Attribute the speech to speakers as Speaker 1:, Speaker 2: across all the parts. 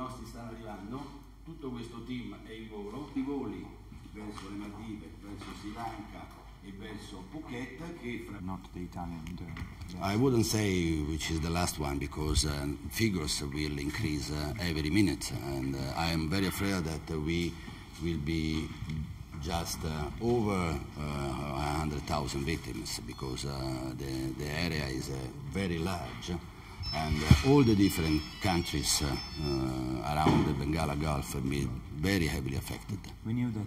Speaker 1: nostri stanno arrivando, tutto questo team è in volo, i voli verso le Maldive, verso Sri Lanka e verso Phuket che fra...
Speaker 2: Not the Italian. The,
Speaker 1: I wouldn't say which is the last one because uh, figures will increase uh, every minute and uh, I am very afraid that we will be just uh, over uh, 100,000 victims because uh, the, the area is uh, very large and uh, all the different countries uh, uh, around the Bengala Gulf have been very heavily affected.
Speaker 2: we knew that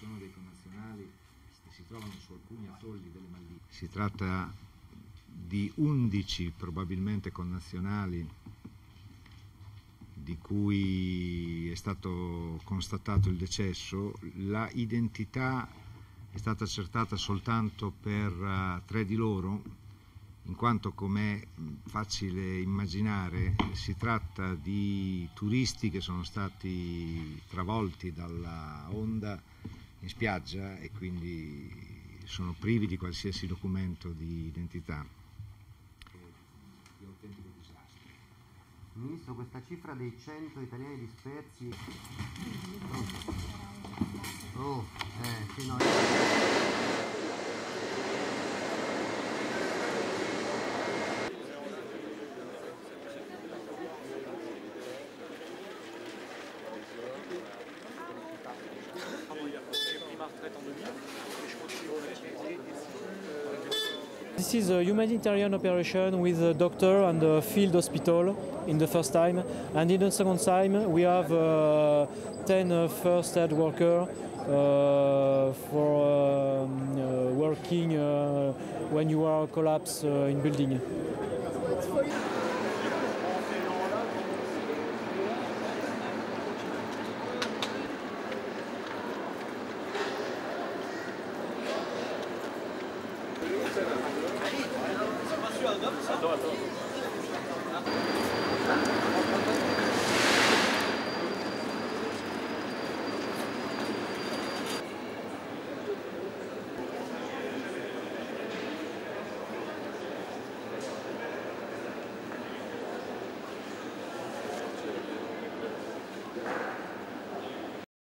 Speaker 1: sono
Speaker 3: dei connazionali che si trovano su alcuni atolli delle Maldive. Si tratta di 11 probabilmente connazionali di cui è stato constatato il decesso, la identità è stata accertata soltanto per eh, tre di loro, in quanto come facile immaginare si tratta di turisti che sono stati travolti dalla onda in spiaggia e quindi sono privi di qualsiasi documento di identità.
Speaker 4: Ministro, questa cifra dei 100 italiani dispersi... Oh eh, sì, no.
Speaker 5: This is a humanitarian operation with a doctor and a field hospital in the first time, and in the second time we have uh, 10 uh, first aid workers uh, for um, uh, working uh, when you are collapse uh, in building.
Speaker 6: А то, а то.